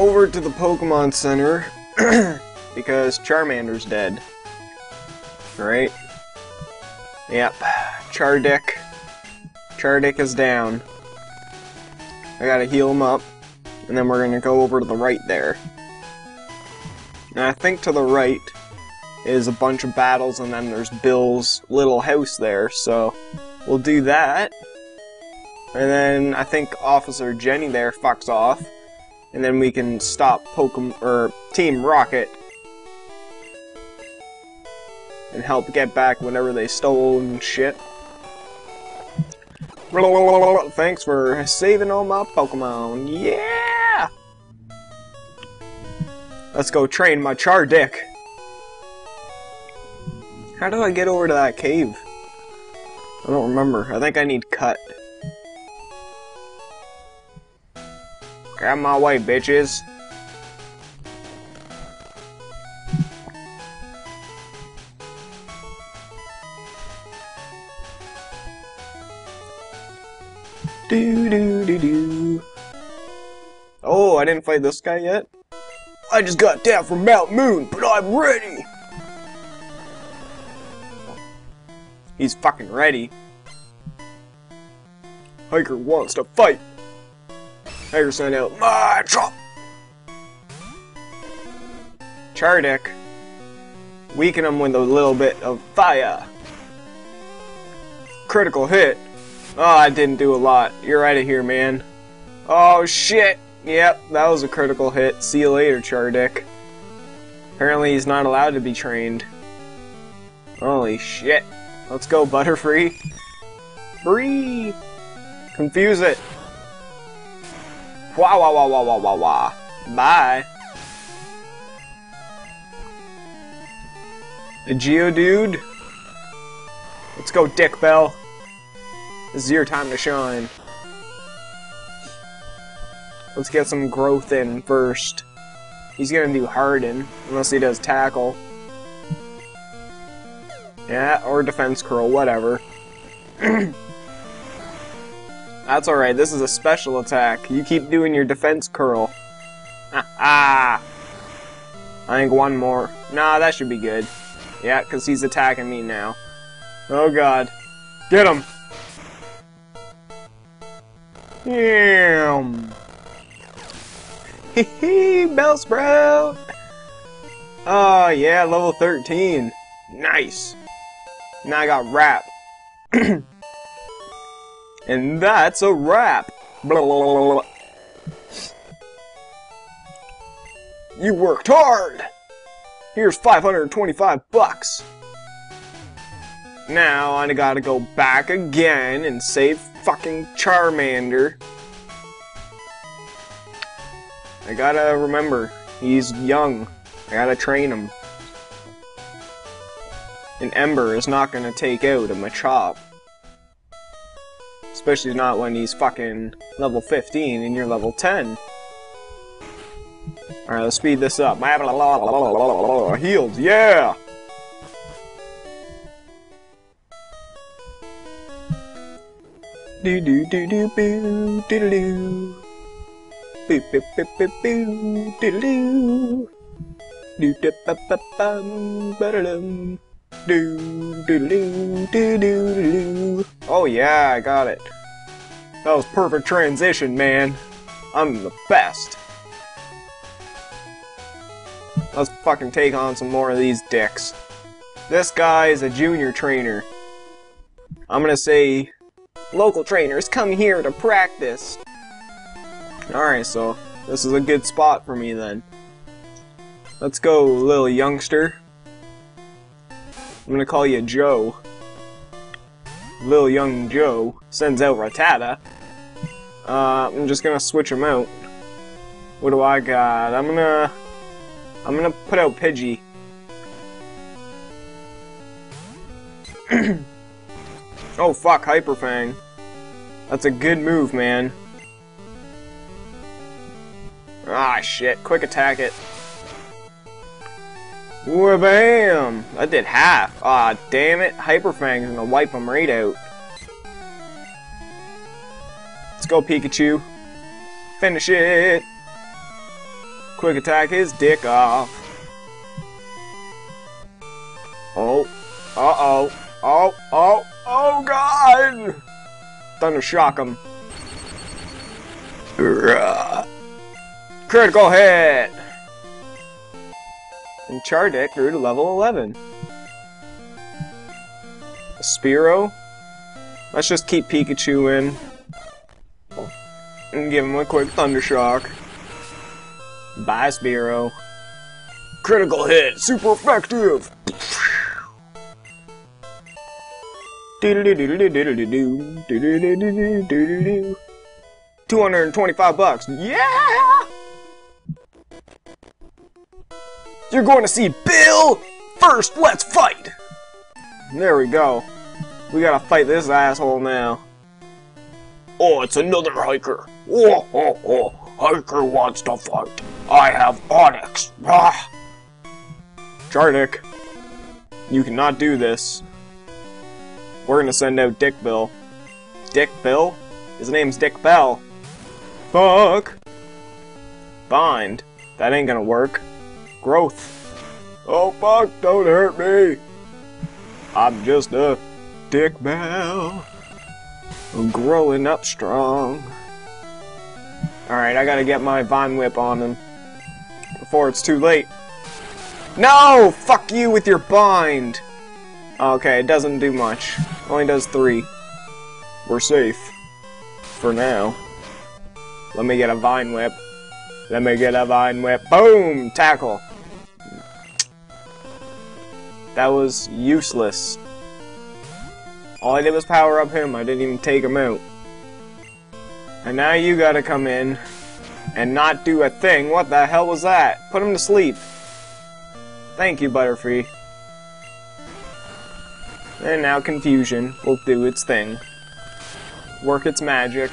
over to the Pokemon Center because Charmander's dead. Right? Yep. Chardick. Chardick is down. I gotta heal him up. And then we're gonna go over to the right there. And I think to the right is a bunch of battles and then there's Bill's little house there, so we'll do that. And then I think Officer Jenny there fucks off. And then we can stop Pokemon or Team Rocket and help get back whatever they stole and shit. Thanks for saving all my Pokemon. Yeah! Let's go train my Chardick. How do I get over to that cave? I don't remember. I think I need cut. Grab my way, bitches. Do do do do. Oh, I didn't fight this guy yet? I just got down from Mount Moon, but I'm ready! He's fucking ready. Hiker wants to fight! Hiker sent out Machop! Chardick. Weaken him with a little bit of fire. Critical hit. Oh, I didn't do a lot. You're out of here, man. Oh, shit! Yep, that was a critical hit. See you later, Chardick. Apparently he's not allowed to be trained. Holy shit. Let's go, Butterfree. Free! Confuse it. Wah wah wah wah wah wah wah. Bye. Geodude. Let's go, Dick Bell. This is your time to shine. Let's get some growth in first. He's gonna do Harden, unless he does Tackle. Yeah, or Defense Curl, whatever. That's alright, this is a special attack. You keep doing your Defense Curl. Ah! I think one more. Nah, that should be good. Yeah, because he's attacking me now. Oh god. Get him! Yam! Hee hee, Bellsprout! Oh yeah, level 13. Nice. Now I got Wrap. and that's a wrap. Blah, blah, blah, you worked hard. Here's 525 bucks. Now I gotta go back again and save fucking Charmander. I gotta remember, he's young. I gotta train him. An Ember is not gonna take out a Machop. Especially not when he's fucking level 15 and you're level 10. Alright, let's speed this up. Heals, yeah! Do do do do boo do do do. Boo boo boo do do. Do da ba ba bum ba da dum. Do do do do do do. Oh yeah, I got it. That was perfect transition, man. I'm the best. Let's fucking take on some more of these dicks. This guy is a junior trainer. I'm gonna say, local trainers, come here to practice. Alright, so this is a good spot for me then. Let's go, little youngster. I'm gonna call you Joe. Lil Young Joe sends out Rattata. Uh, I'm just gonna switch him out. What do I got? I'm gonna... I'm gonna put out Pidgey. oh fuck, Hyper Fang. That's a good move, man. Ah shit, quick attack it. Wha-bam! I did half. Ah, damn it. Hyper Fang's gonna wipe him right out. Let's go, Pikachu. Finish it! Quick attack his dick off. Oh. Uh-oh. Oh, oh, oh god! Thunder shock him. Critical hit! And Chardick grew to level 11. A Spearow? Let's just keep Pikachu in. And give him a quick Thunder Shock. Bye, Spearow. Critical hit! Super effective! 225 bucks. Yeah! You're going to see Bill! First, let's fight! There we go. We gotta fight this asshole now. Oh, it's another hiker. Oh, oh, oh. Hiker wants to fight. I have Onix. Ah. Chardick, you cannot do this. We're gonna send out Dick Bill. Dick Bill? His name's Dick Bell. Fuck! Bind. That ain't gonna work. Growth. Oh fuck, don't hurt me! I'm just a Dick Bell. I'm growing up strong. Alright, I gotta get my Vine Whip on him. Before it's too late. No! Fuck you with your bind! Okay, it doesn't do much. Only does three. We're safe. For now. Let me get a Vine Whip. Let me get a Vine Whip. Boom! Tackle. That was useless. All I did was power up him. I didn't even take him out. And now you gotta come in and not do a thing. What the hell was that? Put him to sleep. Thank you, Butterfree. And now confusion will do its thing. Work its magic.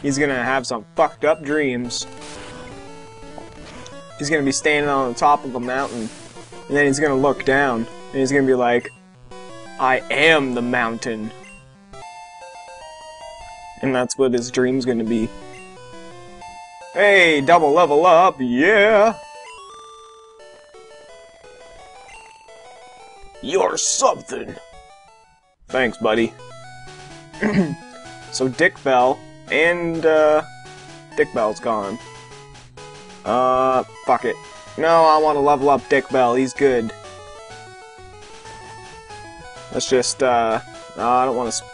He's gonna have some fucked up dreams. He's gonna be standing on the top of a mountain, and then he's gonna look down, and he's gonna be like, I am the mountain. And that's what his dream's gonna be. Hey, double level up, yeah! You're something. Thanks, buddy. so Dick Bell and uh, Dick Bell's gone. Uh, fuck it. No, I want to level up Dick Bell. He's good. Let's just, uh, no, I don't want to...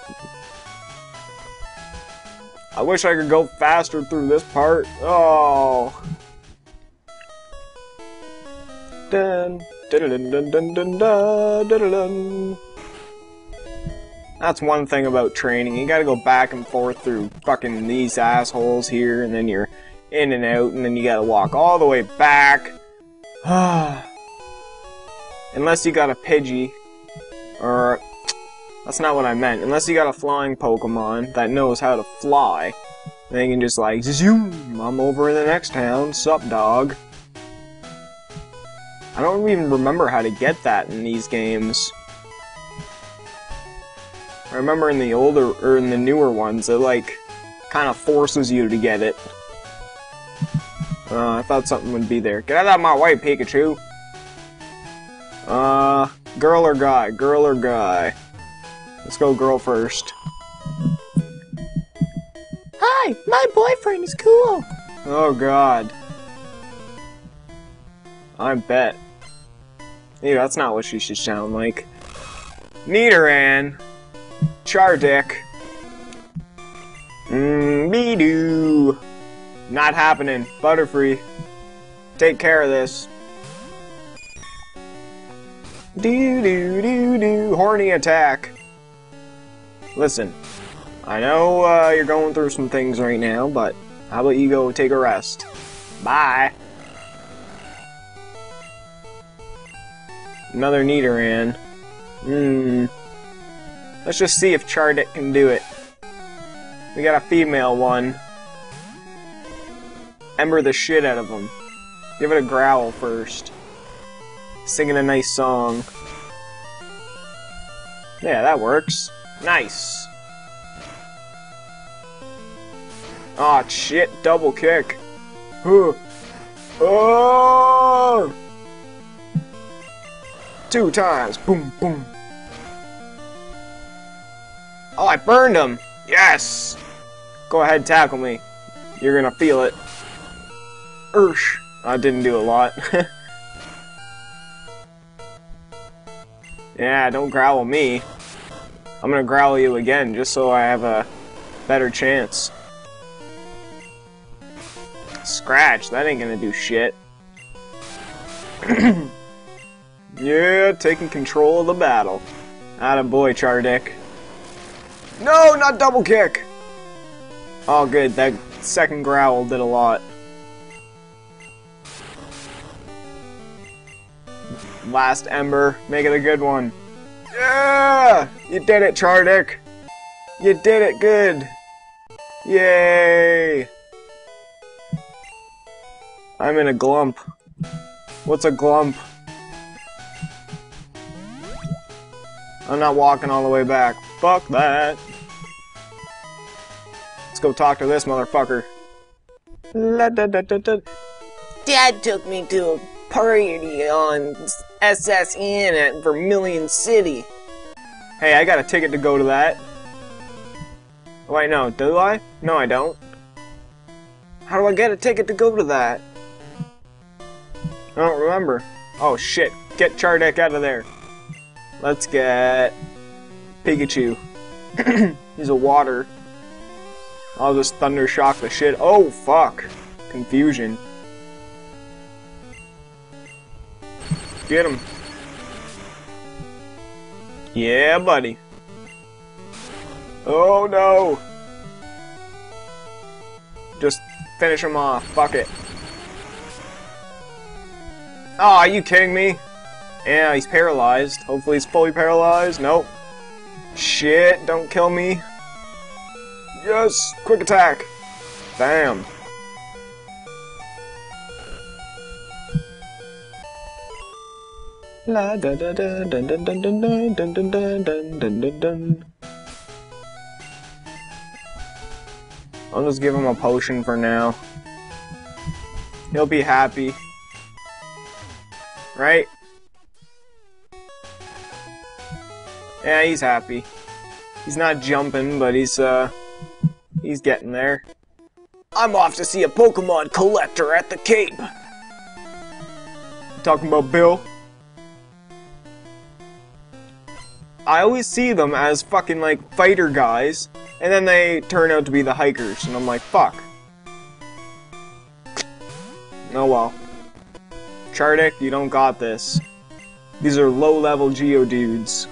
I wish I could go faster through this part. Oh. Dun, dun, dun, dun, dun, dun, dun. That's one thing about training. You gotta go back and forth through fucking these assholes here, and then you're in and out, and then you gotta walk all the way back. Unless you got a Pidgey, or that's not what I meant. Unless you got a flying Pokemon that knows how to fly, then you can just like zoom. I'm over in the next town. Sup, dog? I don't even remember how to get that in these games. I remember in the older, or in the newer ones, it like, kind of forces you to get it. Uh, I thought something would be there. Get out of my way, Pikachu! Uh, girl or guy? Girl or guy? Let's go girl first. Hi, my boyfriend is cool. Oh god. I bet. Ew, that's not what she should sound like. Nidoran! Chardick. Mmm, Bidoo. Not happening. Butterfree. Take care of this. Do do do do. Horny attack. Listen, I know uh, you're going through some things right now, but how about you go take a rest? Bye. Another Nidoran. Hmm. Let's just see if Chardick can do it. We got a female one. Ember the shit out of them. Give it a growl first. Singing a nice song. Yeah, that works. Nice. Aw, shit, double kick. Huh. Oh! Two times. Boom, boom. Oh, I burned him. Yes! Go ahead, tackle me. You're gonna feel it. Ursh. I didn't do a lot. yeah, don't growl me. I'm gonna growl you again just so I have a better chance. Scratch, that ain't gonna do shit. yeah, taking control of the battle. Atta boy, Chardick. No, not double kick! Oh good, that second growl did a lot. Last Ember, make it a good one. Yeah! You did it, Chardick! You did it good! Yay! I'm in a glump. What's a glump? I'm not walking all the way back. Fuck that. Let's go talk to this motherfucker. La da da da da. Dad took me to a party on S.S. Anne at Vermilion City. Hey, I got a ticket to go to that. Wait, no, do I? No, I don't. How do I get a ticket to go to that? I don't remember. Oh shit, get Chardeck out of there. Let's get Pikachu. He's a water. I'll just thunder shock the shit. Oh fuck. Confusion. Get him. Yeah, buddy. Oh no! Just finish him off. Fuck it. Oh, are you kidding me? Yeah, he's paralyzed. Hopefully he's fully paralyzed. Nope. Shit, don't kill me. Yes, quick attack. Bam. La da da da dun dun dun dun dun dun dun dun dun dun dun dun. I'll just give him a potion for now. He'll be happy. Right? Yeah, he's happy. He's not jumping, but he's, uh, he's getting there. I'm off to see a Pokemon collector at the Cape. Talking about Bill? I always see them as fucking, like, fighter guys, and then they turn out to be the hikers, and I'm like, fuck. Oh well. Chardick, you don't got this. These are low-level Geodudes.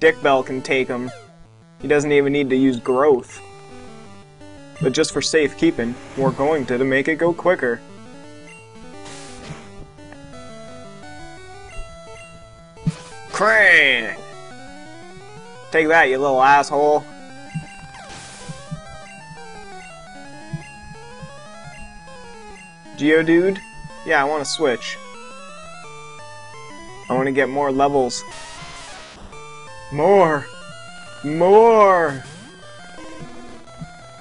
Dick Bell can take them. He doesn't even need to use growth. But just for safekeeping, we're going to to make it go quicker. Krang! Take that, you little asshole. Geodude? Yeah, I want to switch. I want to get more levels. More! More!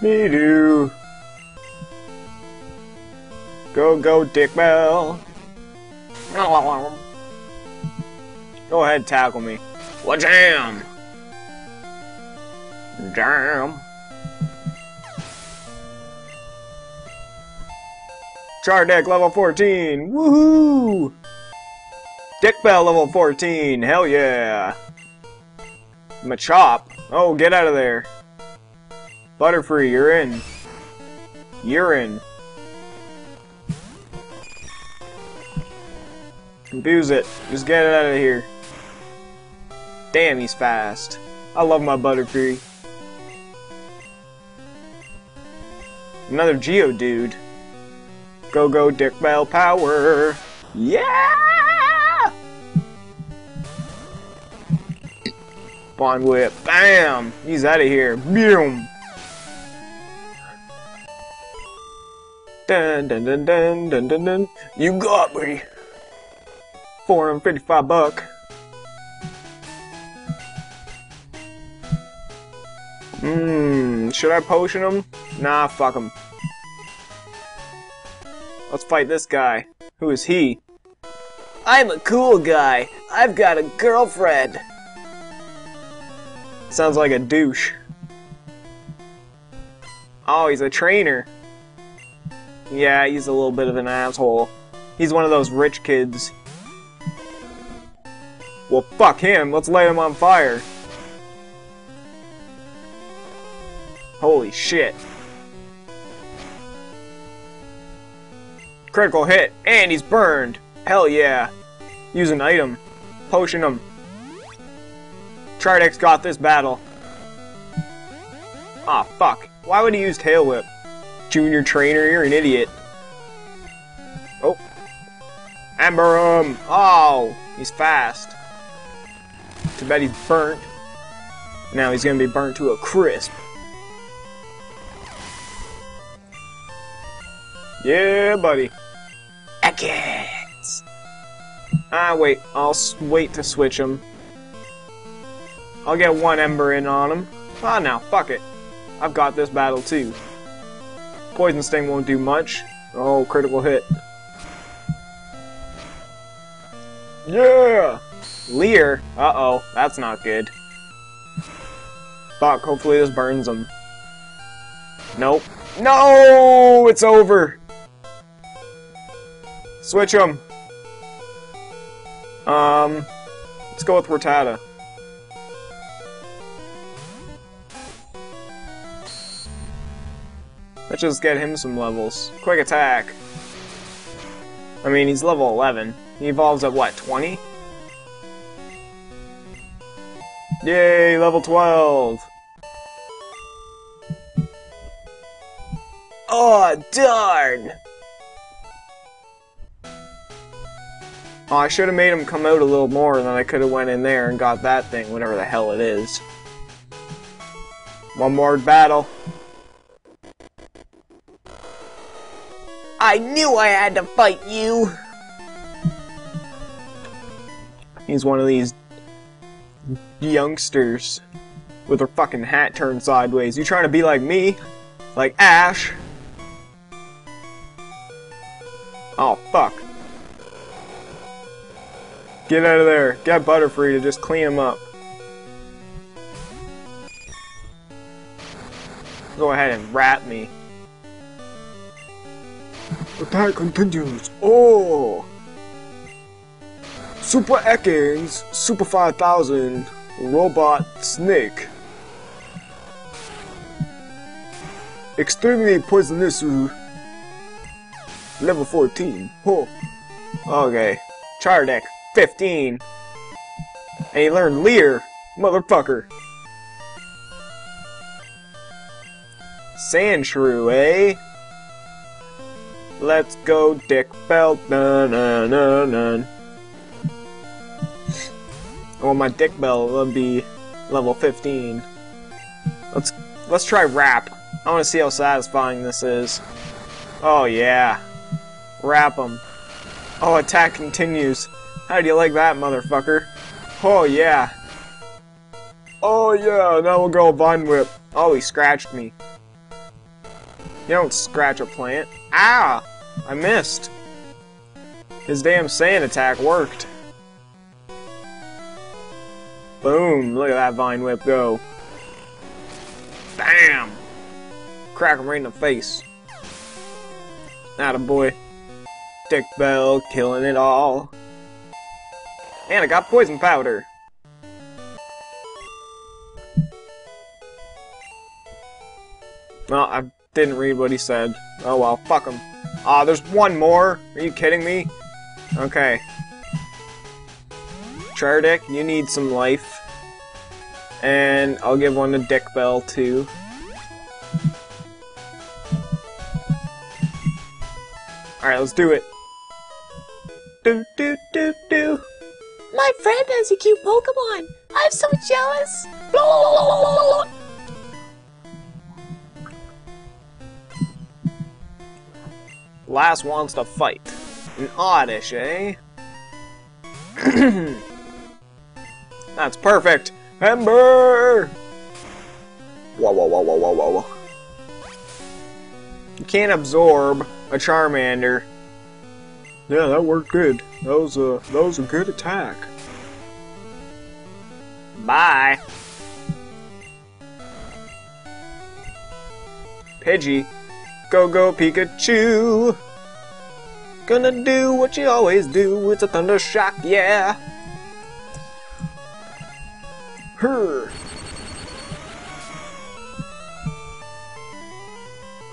Me do. Go, go, Dick Bell. Go ahead, tackle me. What jam? Jam. Chardeck level 14! Woohoo! Dick Bell level 14! Hell yeah! Machop! Oh, get out of there! Butterfree, you're in. You're in. Confuse it. Just get it out of here. Damn, he's fast. I love my Butterfree. Another Geodude. Go go Dick Bell power! Yeah! Bond Whip. Bam! He's out of here. Boom! Dun dun dun dun dun dun dun. You got me. 455 buck. Mmm, should I potion him? Nah, fuck him. Let's fight this guy. Who is he? I'm a cool guy. I've got a girlfriend. Sounds like a douche. Oh, he's a trainer. Yeah, he's a little bit of an asshole. He's one of those rich kids. Well, fuck him. Let's light him on fire. Holy shit. Critical hit, and he's burned. Hell yeah. Use an item. Potion him. Tridex got this battle. Aw, fuck. Why would he use Tail Whip? Junior trainer, you're an idiot. Oh. Ember him! Oh, he's fast. Too bad he's burnt. Now he's gonna be burnt to a crisp. Yeah, buddy. Ekans. Ah, wait. I'll s- wait to switch him. I'll get one Ember in on him. Ah, now, fuck it. I've got this battle too. Poison Sting won't do much. Oh, critical hit. Yeah! Leer? Uh-oh, that's not good. Fuck, hopefully this burns him. Nope. No! It's over! Switch him. Um, let's go with Rattata. Let's just get him some levels. Quick attack. I mean, he's level 11. He evolves at what, 20? Yay, level 12! Oh, darn. Oh, I should have made him come out a little more, and then I could have went in there and got that thing, whatever the hell it is. One more battle. I knew I had to fight you. He's one of these youngsters with her fucking hat turned sideways. You trying to be like me? Like Ash? Oh, fuck. Get out of there. Get Butterfree to just clean him up. Go ahead and wrap me. Attack continues. Oh! Super Ekans, Super 5000, Robot Snake. Extremely poisonous. Uh, level 14. Oh. Okay. Chardeck, 15. And he learned Leer. Motherfucker. Sandshrew, eh? Let's go, Dick Belt. Na na na na. Well, my Dick Bell will be level 15. Let's let's try Wrap. I want to see how satisfying this is. Oh yeah, Wrap him. Oh, attack continues. How do you like that, motherfucker? Oh yeah. Oh yeah. Now we'll go Vine Whip. Oh, he scratched me. You don't scratch a plant. Ah! I missed. His damn sand attack worked. Boom! Look at that Vine Whip go. Bam! Crack him right in the face. Atta boy. Dick Bell killing it all. And I got poison powder. Well, I didn't read what he said. Oh well, fuck him. Ah, there's one more? Are you kidding me? Okay. Chardick, you need some life. And I'll give one to Dick Bell too. Alright, let's do it. Do do do do. My friend has a cute Pokemon. I'm so jealous. Lass wants to fight. An oddish, eh? That's perfect. Ember! Whoa, whoa, whoa, whoa, whoa, whoa. You can't absorb a Charmander. Yeah, that worked good. That was a that was a good attack. Bye. Pidgey. Go go Pikachu. Gonna do what you always do. It's a thunder shock, yeah. Her.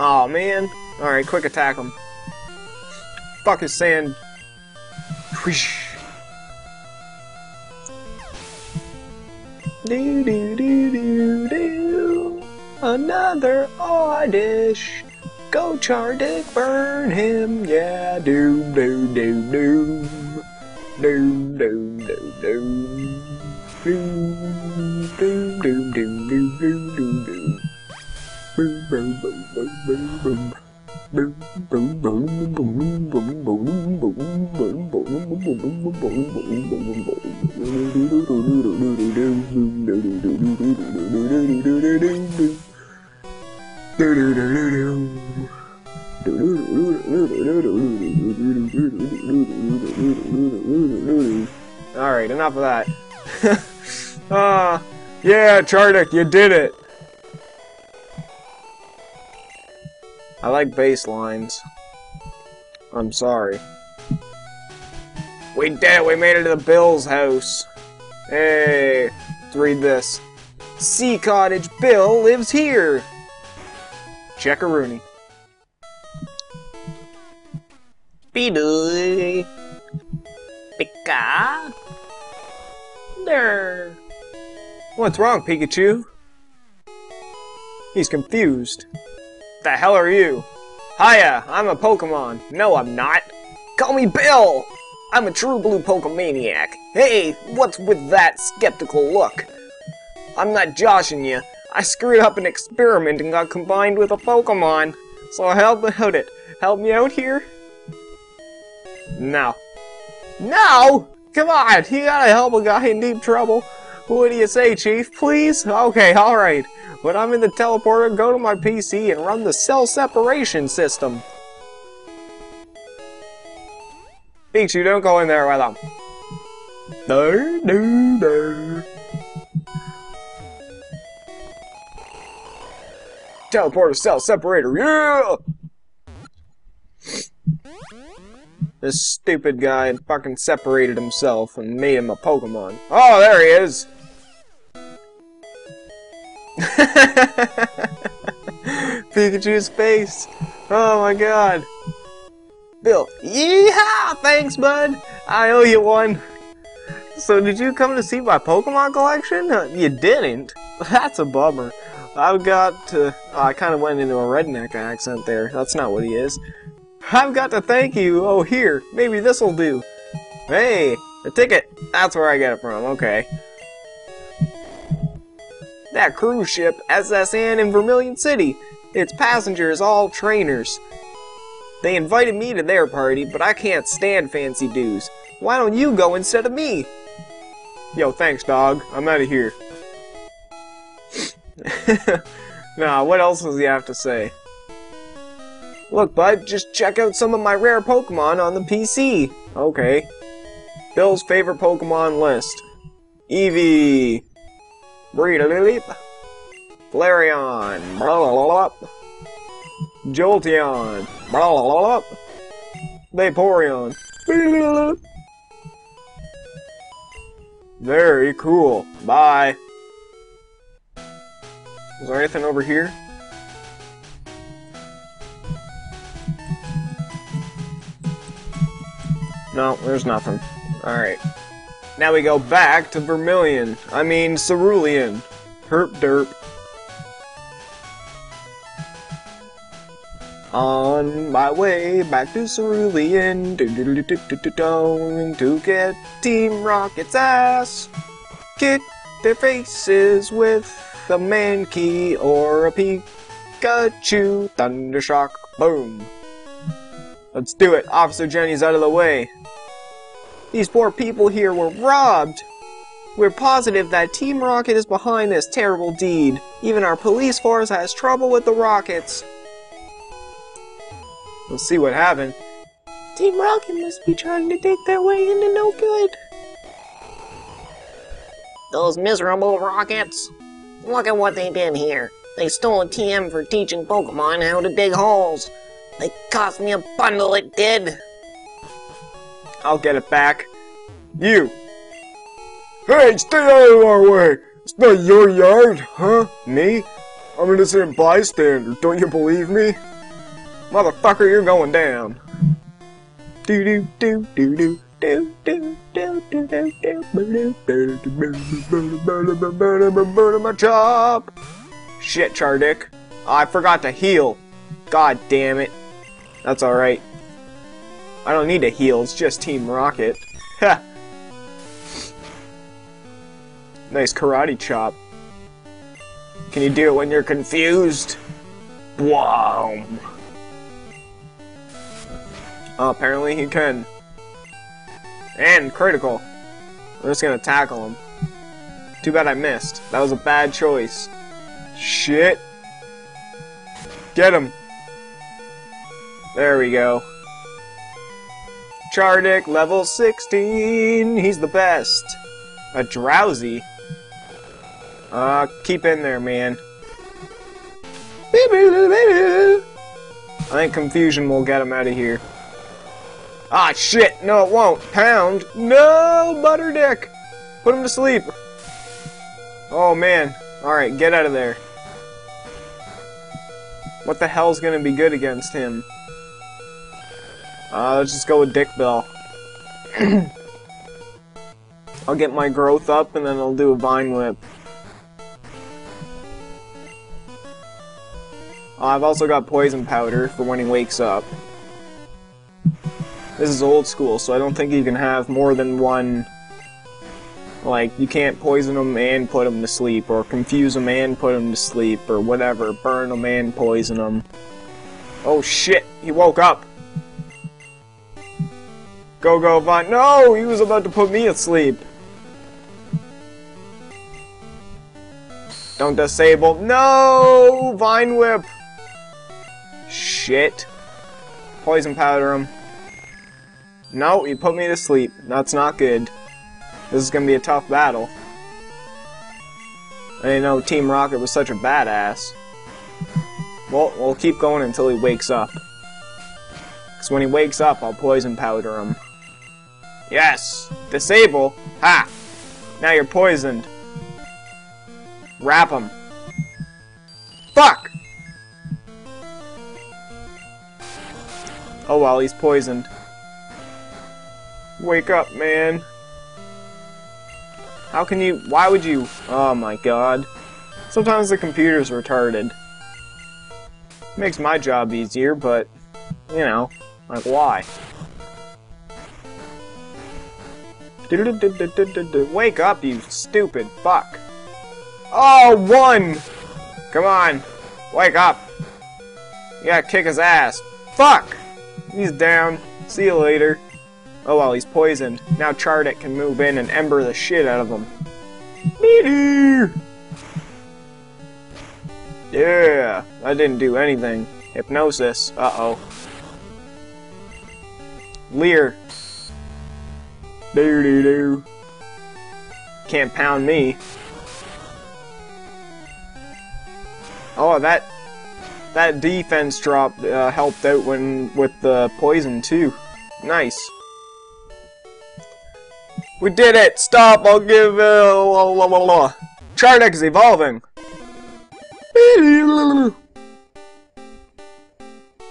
Oh man. Alright, quick attack him. Fuck his sand. Whoosh. Do do do do do. Another Oddish. Go Chardick, burn him, yeah. Doom doom doom. Doom doom doom doom. Doom doom doom doom doom doom doom doom. Boom boom boom boom boom boom. Alright, enough of that. ah, yeah, Chardick, you did it! I like bass lines. I'm sorry. We did it! We made it to the Bill's house! Hey, let's read this. Sea Cottage Bill lives here! Checkaroony. Bidooey. Pika. There. What's wrong, Pikachu? He's confused. The hell are you? Hiya, I'm a Pokemon. No, I'm not. Call me Bill! I'm a true blue Pokemaniac. Hey, what's with that skeptical look? I'm not joshing you. I screwed up an experiment and got combined with a Pokemon. So help out it. Help me out here? No. No! Come on, you gotta help a guy in deep trouble. What do you say, Chief? Please? Okay, alright. When I'm in the teleporter, go to my PC and run the cell separation system. Pikachu, don't go in there with him. No, no, no. Teleporter cell separator, yeah! This stupid guy fucking separated himself and made him a Pokemon. Oh, there he is! Pikachu's face! Oh my god! Bill, yeehaw! Thanks, bud! I owe you one! So, did you come to see my Pokemon collection? Uh, you didn't? That's a bummer. I've got to. Oh, I kind of went into a redneck accent there. That's not what he is. I've got to thank you. Oh, here. Maybe this'll do. Hey, a ticket. That's where I get it from. Okay. That cruise ship, S.S. Anne in Vermilion City. Its passengers all trainers. They invited me to their party, but I can't stand fancy dues. Why don't you go instead of me? Yo, thanks, dog. I'm out of here. nah, what else does he have to say? Look, bud, just check out some of my rare Pokemon on the PC. Okay. Bill's favorite Pokemon list. Eevee. Breedalilip. Flareon. Blalalala. Jolteon. Blalalala. Vaporeon. Very cool. Bye. Is there anything over here? No, there's nothing. Alright. Now we go back to Vermilion. I mean, Cerulean. Herp derp. On my way back to Cerulean, to get Team Rocket's ass. Kick their faces with a Mankey or a Pikachu. Thundershock, boom. Let's do it. Officer Jenny's out of the way. These poor people here were robbed. We're positive that Team Rocket is behind this terrible deed. Even our police force has trouble with the rockets. We'll see what happened. Team Rocket must be trying to dig their way into no good. Those miserable rockets. Look at what they did here. They stole a TM for teaching Pokemon how to dig holes. They cost me a bundle, it did. I'll get it back. You! Hey, stay out of our way! It's not your yard, huh? Me? I'm an innocent bystander, don't you believe me? Motherfucker, you're going down. Do do do do do. Do, do, do, my job. Shit, Chardick. I forgot to heal. God damn it. That's alright. I don't need to heal, it's just Team Rocket. Ha! nice karate chop. Can you do it when you're confused? Wow. Oh, apparently he can. And critical. I'm just gonna tackle him. Too bad I missed. That was a bad choice. Shit. Get him. There we go. Chardick, level 16. He's the best. A Drowzee. Uh, keep in there, man. I think confusion will get him out of here. Ah, shit! No, it won't. Pound! No, Butterdick! Put him to sleep. Oh, man. Alright, get out of there. What the hell's gonna be good against him? Uh, let's just go with Dick Bell. I'll get my growth up and then I'll do a Vine Whip. Uh, I've also got Poison Powder for when he wakes up. This is old school, so I don't think you can have more than one... Like, you can't poison him and put him to sleep, or confuse him and put him to sleep, or whatever. Burn him and poison him. Oh shit, he woke up! Go, go, Vine. No! He was about to put me asleep. Don't disable. No! Vine Whip! Shit. Poison powder him. No, he put me to sleep. That's not good. This is gonna be a tough battle. I didn't know Team Rocket was such a badass. Well, we'll keep going until he wakes up. Because when he wakes up, I'll poison powder him. Yes! Disable! Ha! Now you're poisoned. Wrap him. Fuck! Oh well, he's poisoned. Wake up, man. How can you... Why would you... Oh my god. Sometimes the computer's retarded. Makes my job easier, but... You know. Like, why? Wake up, you stupid fuck. Oh, one! Come on. Wake up. You gotta kick his ass. Fuck! He's down. See you later. Oh well, he's poisoned. Now Chardick can move in and ember the shit out of him. Yeah, that didn't do anything. Hypnosis. Uh-oh. Leer. Doo doo doo. Can't pound me. Oh, that that defense drop uh, helped out when with the poison too. Nice. We did it! Stop! I'll give uh, la, la, la, la. Chardeck is evolving.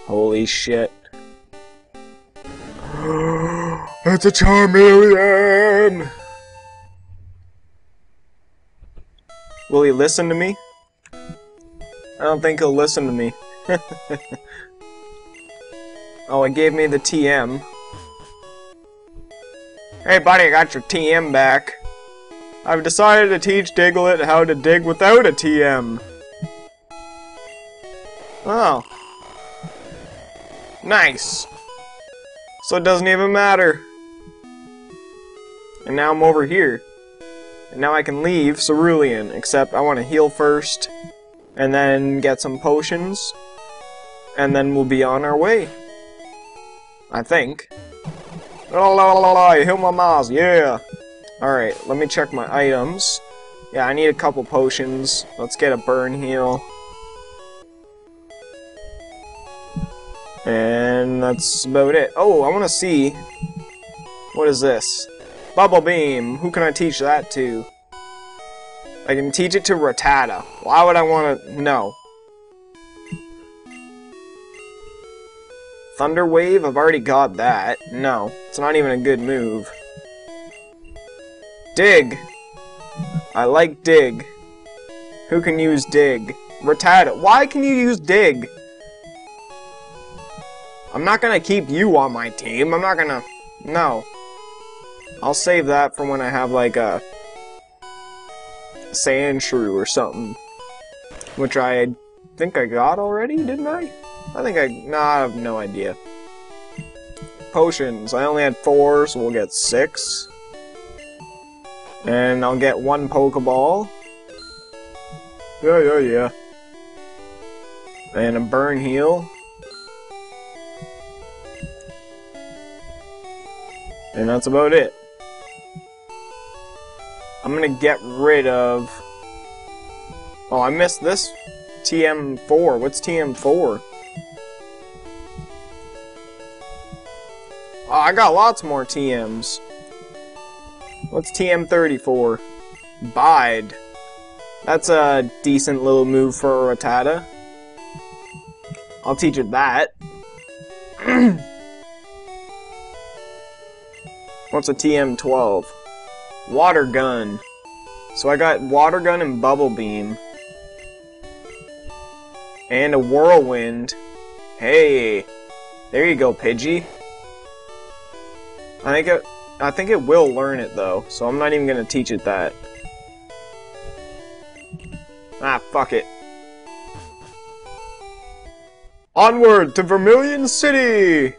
Holy shit. It's a Charmeleon! Will he listen to me? I don't think he'll listen to me. oh, it gave me the TM. Hey buddy, I got your TM back. I've decided to teach Diglett how to dig without a TM. Oh. Nice. So it doesn't even matter. And now I'm over here. And now I can leave Cerulean, except I want to heal first, and then get some potions, and then we'll be on our way. I think. La la la la you heal my miles, yeah! Alright, let me check my items. Yeah, I need a couple potions. Let's get a burn heal. And that's about it. Oh, I want to see. What is this? Bubble Beam. Who can I teach that to? I can teach it to Rattata. Why would I want to... No. Thunder Wave? I've already got that. No, it's not even a good move. Dig! I like Dig. Who can use Dig? Rattata. Why can you use Dig? I'm not gonna keep you on my team. I'm not gonna... No. I'll save that for when I have, like, a... Sandshrew or something. Which I think I got already, didn't I? I think I... Nah, I have no idea. Potions. I only had four, so we'll get six. And I'll get one Pokeball. Yeah, yeah, yeah. And a Burn Heal. And that's about it. I'm gonna get rid of... Oh, I missed this TM4. What's TM4? Oh, I got lots more TMs. What's TM34? Bide. That's a decent little move for a Rattata. I'll teach it that. What's a TM12? Water Gun. So I got Water Gun and Bubble Beam. And a Whirlwind. Hey! There you go, Pidgey. I think it, I think it will learn it though, so I'm not even gonna teach it that. Ah, fuck it. Onward to Vermilion City!